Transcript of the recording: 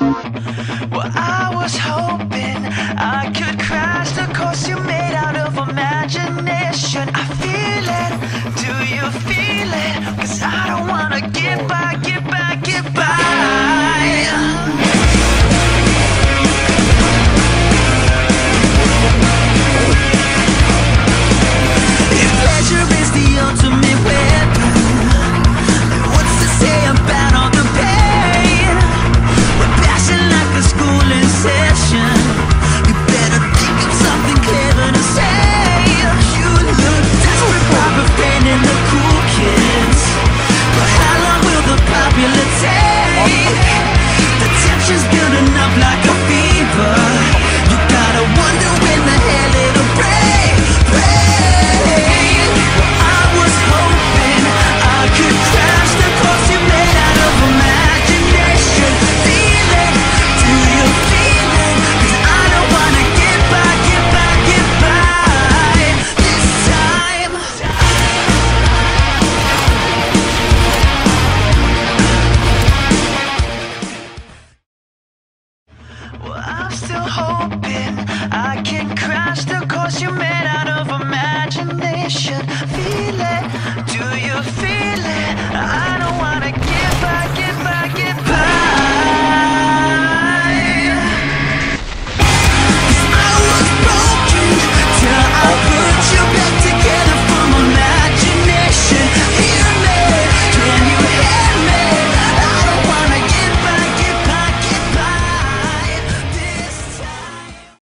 Thank you. Still hoping I can crash the